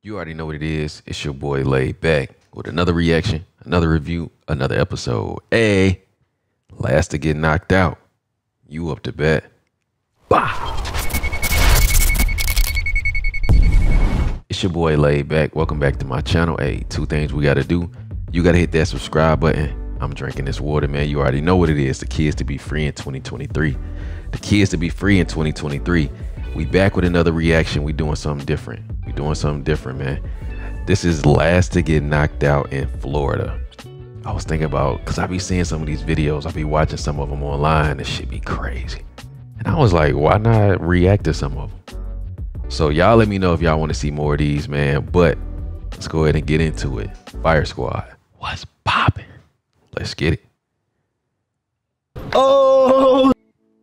You already know what it is. It's your boy LayedBak with another reaction, another review, another episode. Hey, last to get knocked out. You up to bat. Bah! It's your boy LayedBak. Welcome back to my channel. Hey, two things we gotta do. You gotta hit that subscribe button. I'm drinking this water, man. You already know what it is. The kids to be free in 2023. The kids to be free in 2023. We back with another reaction. We doing something different. We doing something different, man. This is last to get knocked out in Florida. I was thinking about because I be seeing some of these videos. I be watching some of them online. This shit be crazy. And I was like, why not react to some of them? So y'all let me know if y'all want to see more of these, man. But let's go ahead and get into it. Fire Squad. What's popping? Let's get it. Oh,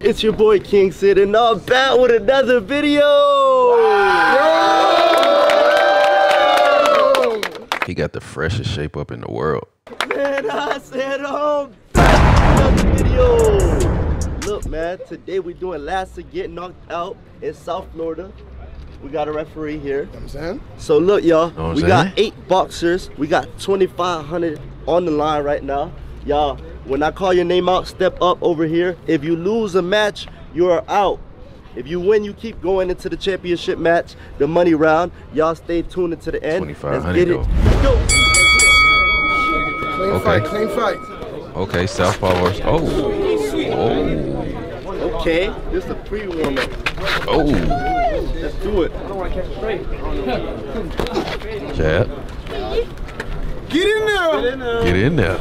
it's your boy King Cid, and I'm back with another video. He got the freshest shape up in the world. Man, I said I'm back with another video. Look, man, today we're doing last to get knocked out in South Florida. We got a referee here. You know what I'm saying? So look, y'all, Know we I'm got eight boxers. We got 2,500 on the line right now. Y'all, when I call your name out, step up over here. If you lose a match, you are out. If you win, you keep going into the championship match, the money round. Y'all stay tuned into the end. Let's 2,500 get it. Let's go. Clean Okay. fight, clean fight. Okay, Southpaw versus. Oh. Oh. Okay, this is a pre-warm up. Oh. Let's do it. Jab. Get in there. Get in there.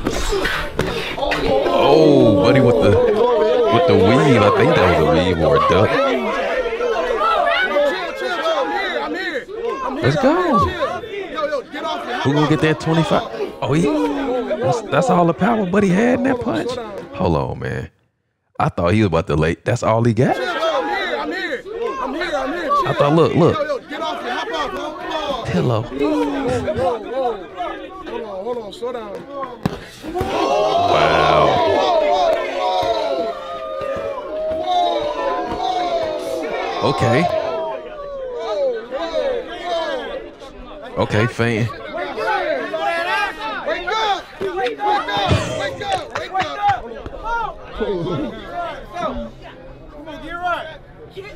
Oh, buddy, with the with the weave. I think that was a weave or a duck. Let's go. Who gonna get that 25? Oh, he. That's, that's all the power Buddy had in that punch. Hold on, man. I thought he was about to late. That's all he got. I thought, look, look. Pillow. Hold on, hold on. Slow down. Wow. Okay. Okay, up.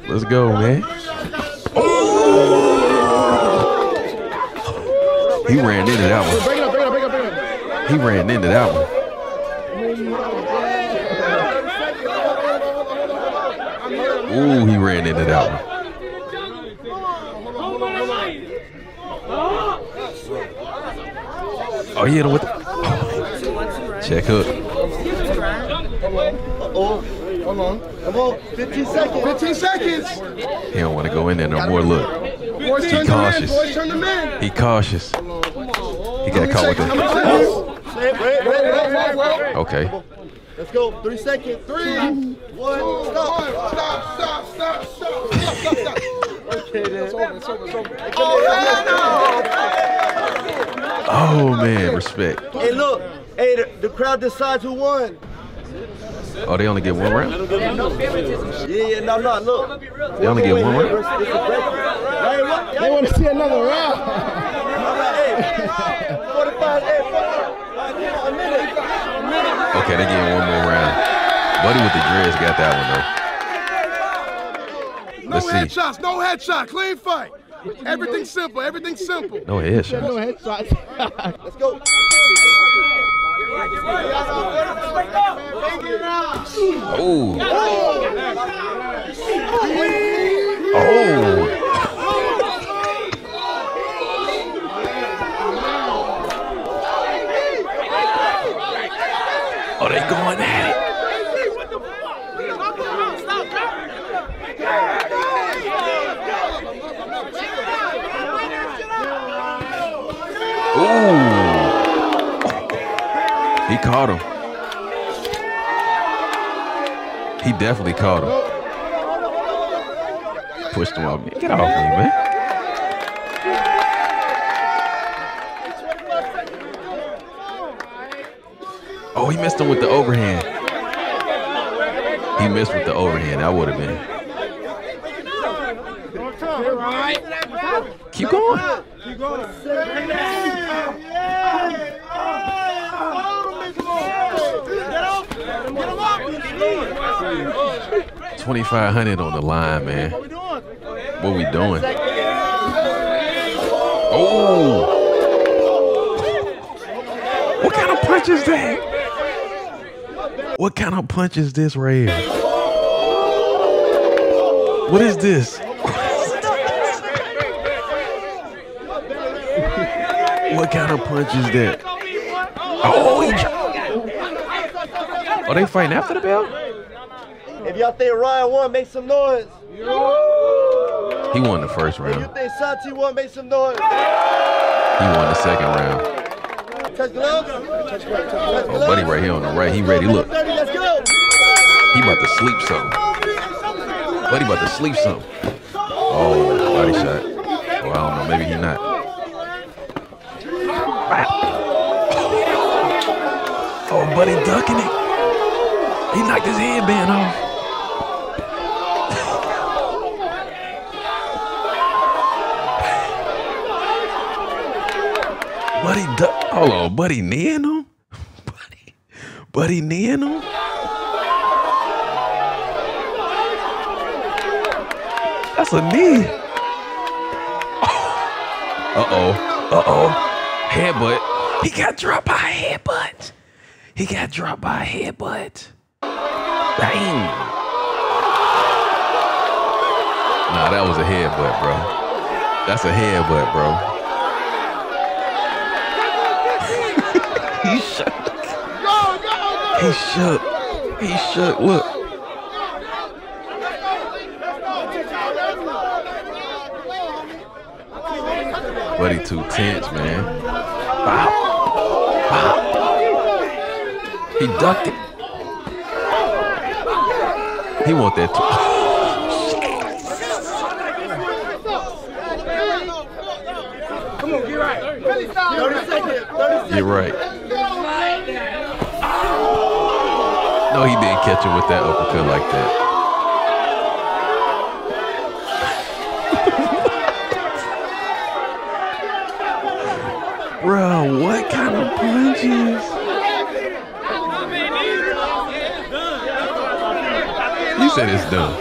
Let's go, man. He ran into that one. He ran into that one. Ooh, he ran into that one. Oh, he hit him with the. Check hook. Oh, Hold on. come on, 15 seconds. 15 seconds. He don't want to go in there no more. Look, Boys He turn them in. cautious. Boys turn them in. he cautious. He got caught with the. Seconds? Wait, wait, wait, wait, wait, wait. Okay. Let's go. Three seconds. Three, one, Stop, stop. stop, stop, stop, stop, stop, stop, stop. Okay, then. It's over, it's over, it's over. Oh man, respect. Hey, look. Hey, the, the crowd decides who won. Oh, they only get one round. Yeah, yeah, no, no, look. They only get one round. It's a break. Hey, what? They want to see another round. Hey, 45, Okay, they getting one more round. Buddy with the dreads got that one though. No Let's see. headshots, no headshot, clean fight. Everything simple, everything simple. No headshot. Let's go. Oh. Oh. Oh, they going at it. Ooh. He caught him. He definitely caught him. Pushed him off. Get off me, man. Oh, he missed him with the overhand. He missed with the overhand. That would have been. Keep going. Going. 2500 on the line, man. What we doing? Oh! What kind of punch is that? What kind of punch is this right here? What is this? what kind of punch is that? Oh, he... Are oh, they fighting after the bell? If y'all think Ryan won, make some noise. He won the first If you think Santi won, make some noise. He won the second round. Touch gloves. Touch Oh, buddy right here on the right. He ready. Look, 30, let's go. he about to sleep something. Buddy about to sleep something. Oh, body shot. Oh, I don't know. Maybe he not. Oh, buddy ducking it. He knocked his headband off. Hold on, buddy kneeing him? Buddy, buddy kneeing him? That's a knee. Oh. Uh oh. Headbutt. He got dropped by a headbutt. He got dropped by a headbutt. Dang. Nah, that was a headbutt, bro. That's a headbutt, bro. he shook. He shook. He shook. Look. Buddy too tense, man. Bop. Bop. He ducked it. He want that too. Come on, get right. 30 seconds. 30 You're right. No, he didn't catch him with that uppercut like that. Bro, what kind of punches? You said it's done.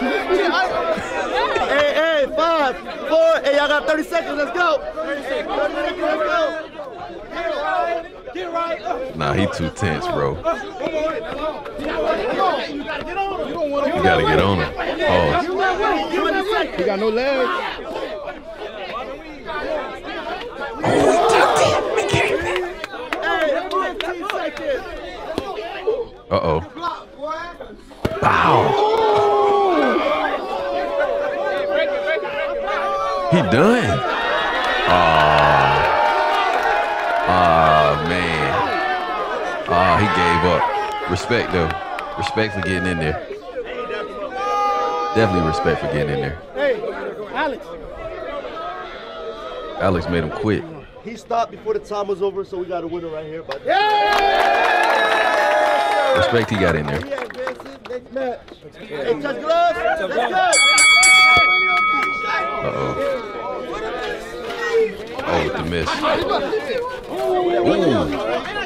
Hey, hey, five, four. Hey, y'all got 30 seconds. Let's go. 30 seconds. Let's go. Get. Nah, he too tense, bro. You gotta get on him. You don't want You gotta get on him. Pause. He got no legs. Oh, he tucked it. He came back. Hey, 15 seconds. Uh oh. Bow. He done. Ah. Ah man. He gave up. Respect though. Respect for getting in there. Definitely respect for getting in there. Hey, Alex. Alex made him quit. He stopped before the time was over, so we got a winner right here. But yeah! Respect he got in there. he advances next match. Hey, touch gloves. Let's go. Uh oh. Oh, with the miss. Ooh.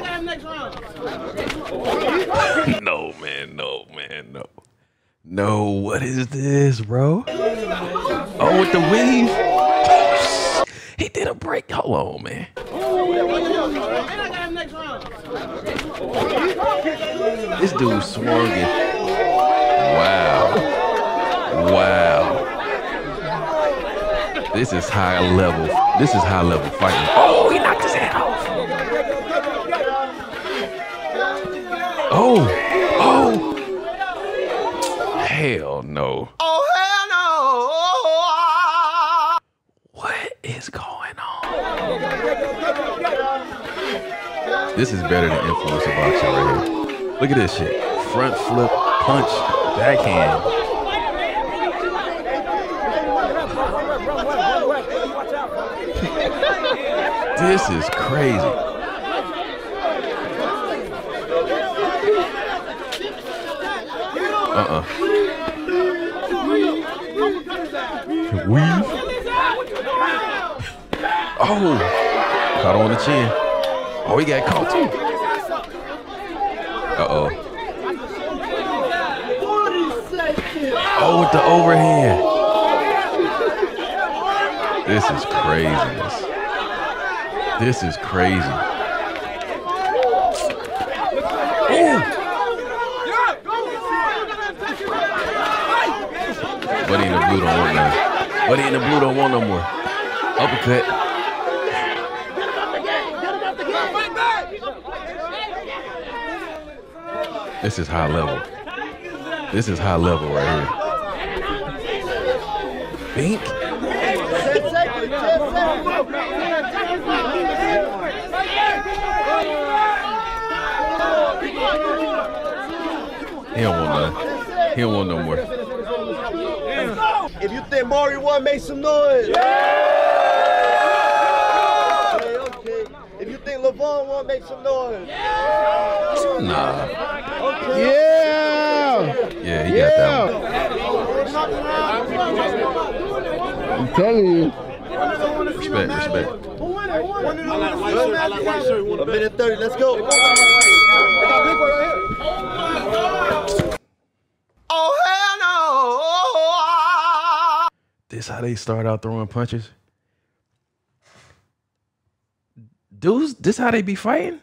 No, man. No, man. No. No. What is this, bro? Oh, with the weave. He did a break. Hold on, man. This dude swung it. Wow. Wow. This is high level. This is high level fighting. Oh, he knocked his head off. Oh, oh. Hell no. Oh, hell no. What is going on? This is better than influencer boxing right here. Look at this shit. Front flip, punch, backhand. This is crazy. Uh-uh. Weave. Oh, caught on the chin. Oh, he got caught too. Uh oh. Oh, with the overhand. This is craziness. This is crazy. Buddy in the blue don't want none. Buddy in the blue don't want no more. Uppercut. This is high level. This is high level right here. Bink. He don't want none. He don't want no more. If you think Maury make some noise. Okay, okay. If you think Levon won, make some noise. Nah. Okay. Yeah! Yeah, he got that one. I'm telling you. one. Respect, respect. A minute 30, let's go. This how they start out throwing punches. Dudes, this how they be fighting?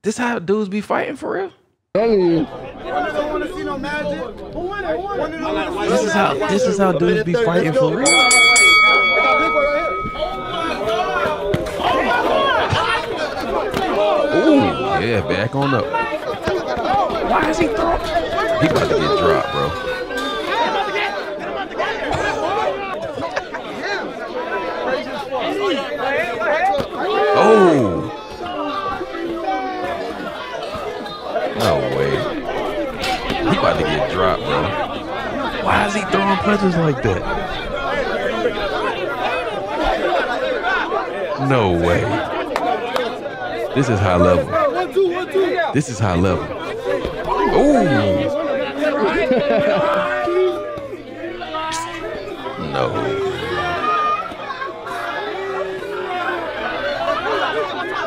This how dudes be fighting for real? This is how this is how dudes be fighting for real. Ooh, yeah, back on up. Why is he throwing? He about to get dropped, bro. Punches like that? No way. This is high level. This is high level. Ooh. no.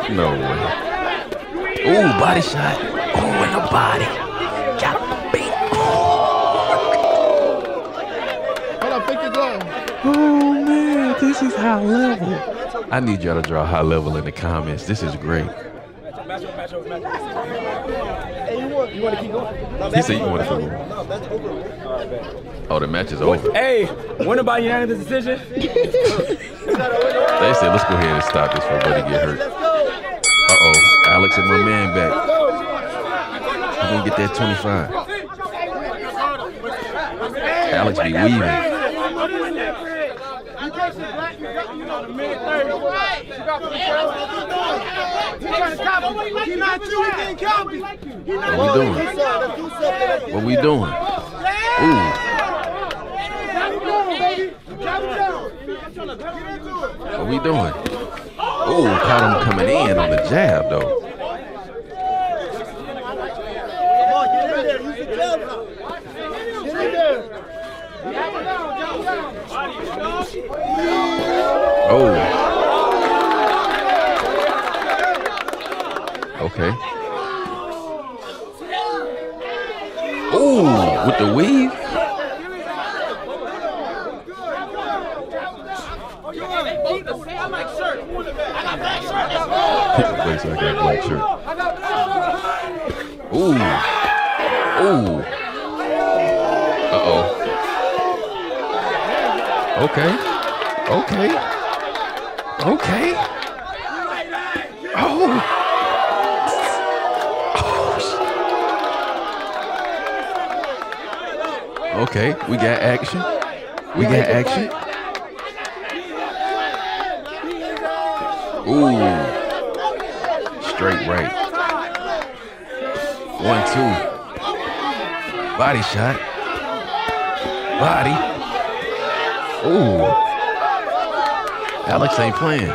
No way. Ooh, body shot. Oh, in the body. Got him beat. Hold on, pick your glove. Oh man, this is high level. I need y'all to draw high level in the comments. This is great. You want, to keep going? No, He said you want to over. keep going. No, that's over. Oh, the match is over. Hey, winner by unanimous decision. They said let's go ahead and stop this before Buddy get hurt. Uh oh, Alex and my man back. We're gonna get that 25. Alex be weaving. What we doing? Let's do something. What we doing? Ooh. What we doing? Ooh, caught him coming in on the jab though. Come on, get in there. Use the jab. Get in there. Oh. We got action. We got action. Ooh. Straight right. One, two. Body shot. Body. Ooh. Alex ain't playing.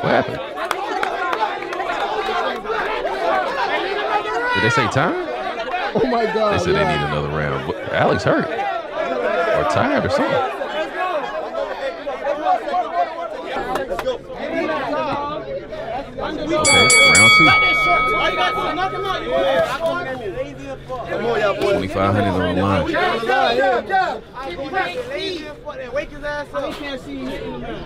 What happened? Did they say time? Oh my God. They God. said they need another round. But Alex hurt. Or tired or something. Let's. Okay, round two. Come on, y'all boys. 2500 on the line. Wake his ass up. He can't see you hitting him. Hands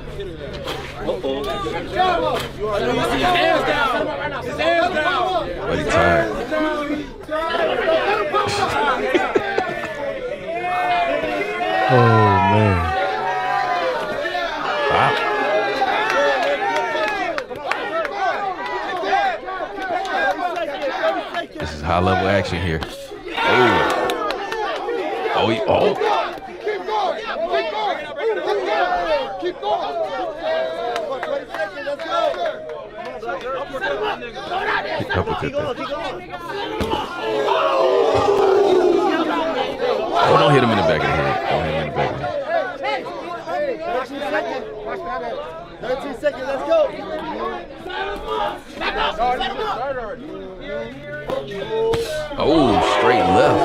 down. His hands down. High level action here. Oh. Oh, oh. Keep going. Keep going. Keep going. Keep going, keep going. Oh, don't hit him in the back of the head. Don't hit him in the back of the head. 13 seconds, let's go. Oh, straight left.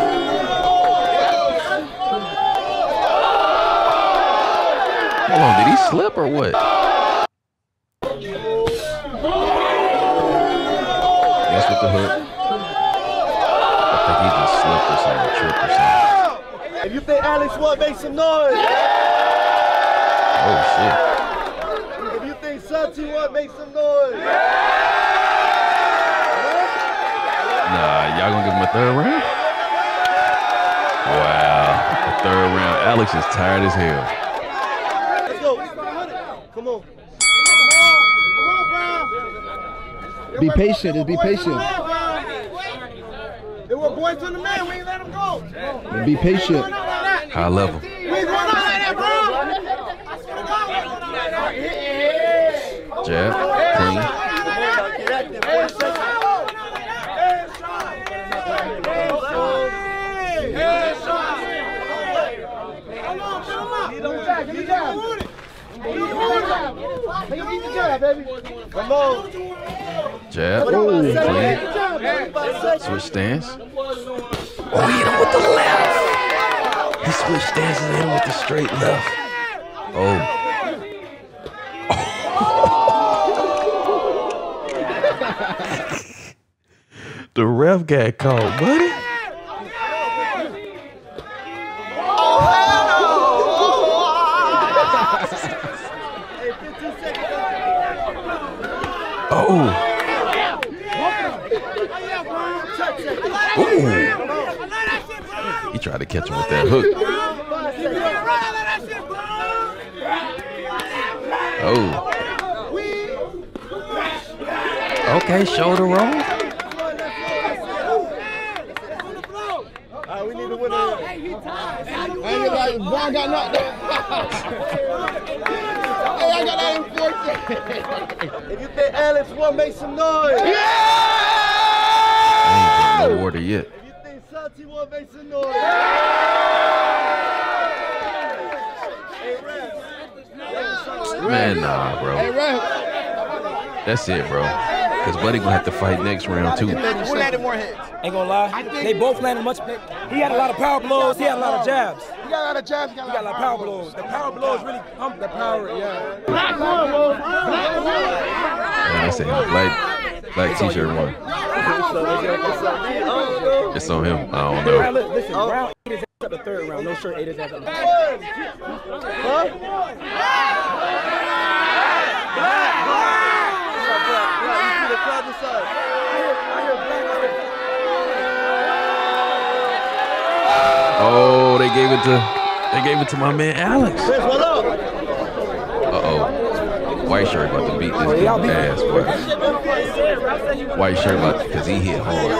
Hold on, did he slip or what? Yes, with the hook. I think he just slipped or something, tripped or something. If you think Alex Wood, make some noise. Oh shit. If you think Santi Wood, make some noise. Third round? Wow, a third round. Alex is tired as hell. Let's go. Come on. Be patient. Just be patient. It was boys to the man. We ain't let him go. Be patient. High level. We ain't going out like that, bro. I swear to God, we ain't going out like that. Jab, clean. Get active. 40 seconds. Come on. Jab, 25 clean. seconds. 25 seconds. Switch stance. Oh, hit him with the left. He switched stances and hit him with the straight left. Oh. the ref got caught, buddy. Oh. Ooh. He tried to catch him with that hook. Oh. Okay, shoulder roll. Hey, I got that in. If you think Alex Wood, make some noise. I ain't drank no water yet. If you think Santi Wood, make some noise. Hey, Rev. Man, nah, Hey, bro. Ref. That's it, bro. Cause Buddy gonna have to fight next round too. Who landed more hits? Ain't gonna lie. They both landed much. He had a lot of power blows. He had a lot of jabs. You got a lot of jabs. You got He got a lot of power blows. The power blows really pump the power. Yeah. Man, I said. Black, black t-shirt one. It's on him. I don't know. Oh, they gave it to they gave it to my man Alex. What up? Oh. White shirt about to beat this oh, dude ass, boy. White shirt about to, cause he hit hard.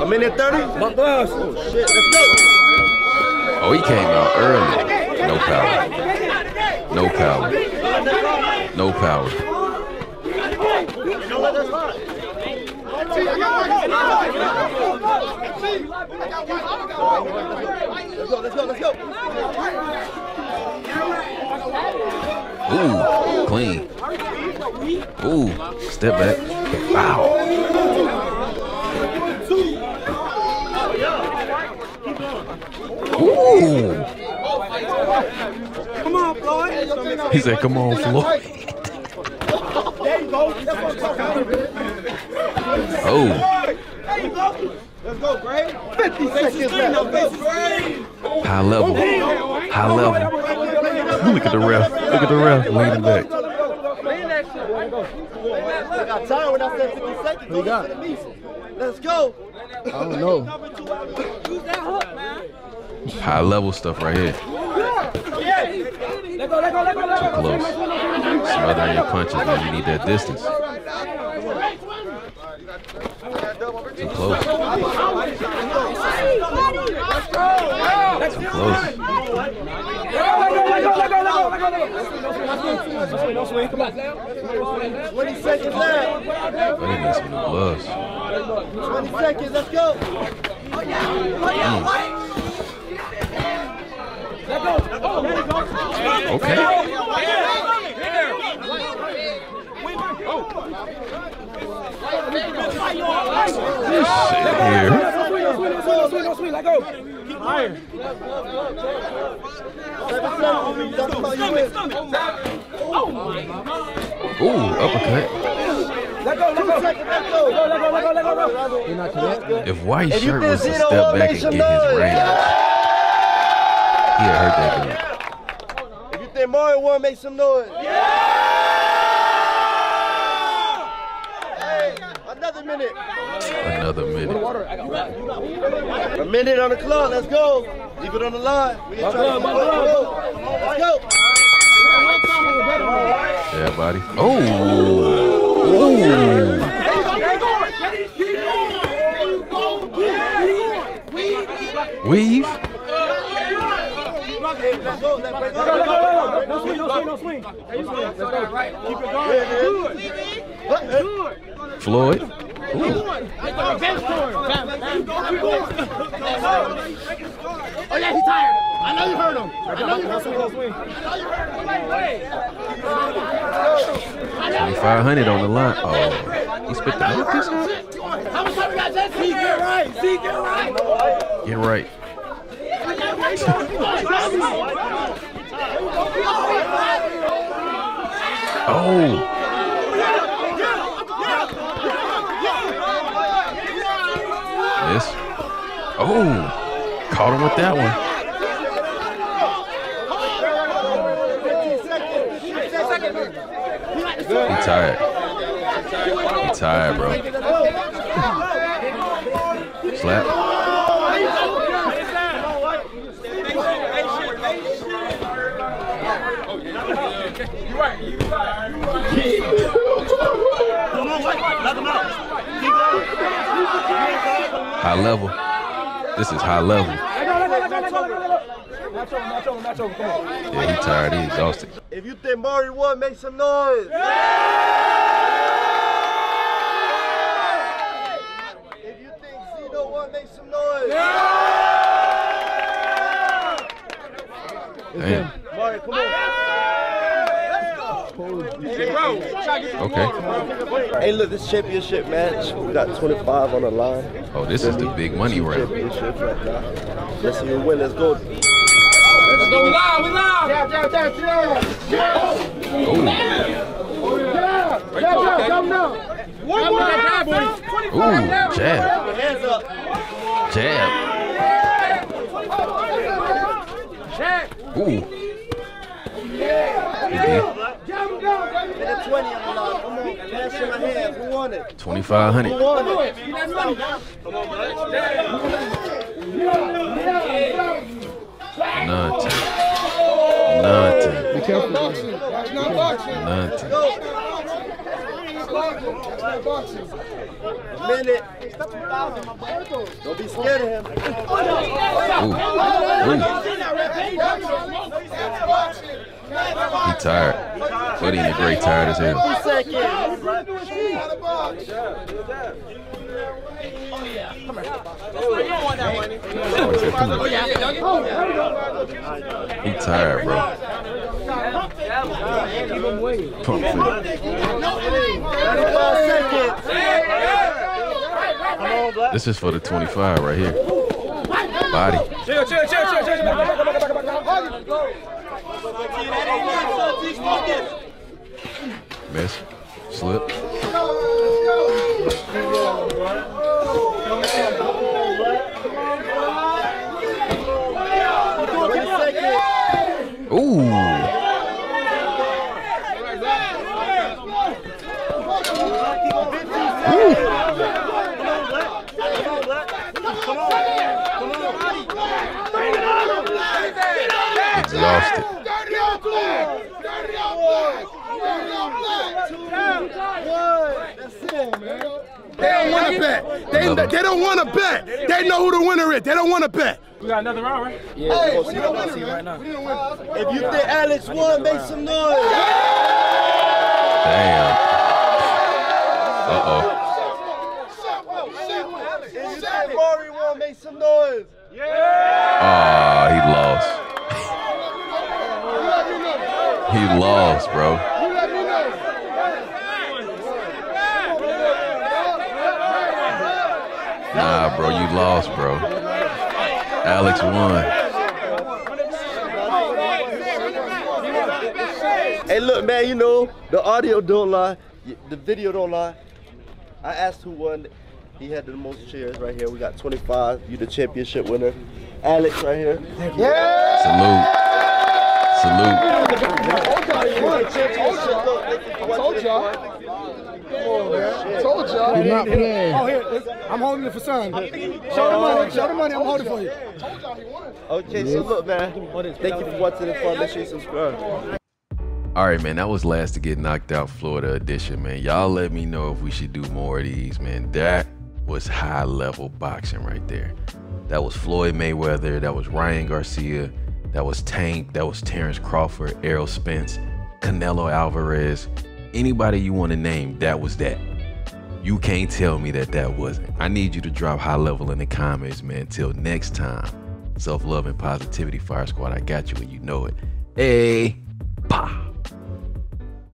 A minute 30? Bump gloves. Shit, let's go. Oh, he came out early. No power. No power. No power. You know what? That's fine. Let's go, let's go, let's go. Ooh, clean. Ooh, step back. Wow. Ooh. Come on, Floyd. He said, "Come on, Floyd." Oh. Let's go, Gray. 50 seconds left. high level, high level. Look at the ref. Look at the ref leaning back. I got tired when I said 50 seconds. Go got. Let's go. I don't know. High level stuff right here. Let go, let go, let go, let Too close. Smothering your punches, man. You need that distance. Too close. Too close. Let go, let go, let go, let go, let go, let go. No swing, no swing, come on. 20 seconds left. I didn't need some gloves. 20 seconds. Let's go. Okay. Shit here. No swing, no Ooh, uppercut. Let go, let go. Let Second. Let's go. go, let go, let go, let go. You're not connected. If White Shirt was to oh step back and get his range, he'd hurt that If you think Mario won, make some noise. Hey, minute. Another minute. A minute on the clock. Let's go. Leave it on the line. We ain't trying to Let's go. Yeah, buddy. Oh. Ooh. Weave. Let's go. Let's break Let go, let go, go. No swing, no swing, no swing. There you go. Let's go. Keep it going. Floyd. Ooh. Oh yeah, he's tired. I know you heard him. No swing, no swing. 2500 on the line. Oh. He spit the mouthpiece out? How much time we got? See, get right. See, get right. Get right. Oh. Oh. Caught him with that one. He tired. He tired, bro. Slap. High level. This is high level. Yeah, he tired. He exhausted. If you think Mario won, make some noise. If you think Zeno won, make some noise. Damn. Mario, come on. Okay. Hey, look, this championship match. We got 25 on the line. Oh, this is the big money round. Championship right now. Let's see who win. Let's go. Let's go. We live. We Ooh, jab. Hands up. Jab. Ooh. He did. Minute 20 on the line. Come on. Pass in my hands. Who won it? 2500. Who won it? Nothing. Nothing. Be careful. Nothing. Minute. Don't be scared of him. Ooh. Ooh. He tired. He in a great tired as hell. He tired, bro. Pump fake. 35 seconds. Come on, Black. This is for the 25 right here. Body. Chill, chill, chill, chill, chill. Miss. Slip. Ooh. Exhausted. Dirty black! Dirty black! They don't want to bet. They, they don't want to bet. They know who the winner is. They don't want to bet. We got another round, right? Hey, we the winner, man. We the winner. If you think Alex won, make some noise. Damn. Uh oh. If you think Rory won, make some noise. Yeah! Ah, he lost. He lost, bro. Nah, bro, you lost, bro. Alex won. Hey, look, man, you know, the audio don't lie, the video don't lie. I asked who won. He had the most cheers right here. We got 25. You the championship winner. Alex right here. Salute. Salute. You're not playing. Oh, here. I'm holding it for son. Show the money. Show the money. I'm holding for you. Okay, so look, man. Thank you for watching this one. Make sure you subscribe. All right, man. That was last to get knocked out Florida edition, man. Y'all let me know if we should do more of these, man. That was high level boxing right there. That was Floyd Mayweather. That was Ryan Garcia. That was Tank. That was Terrence Crawford, Errol Spence, Canelo Alvarez. Anybody you want to name, that was that. You can't tell me that that wasn't. I need you to drop high level in the comments, man. Till next time. Self love and positivity, Fire Squad. I got you and you know it. Hey.